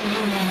Mm-hmm.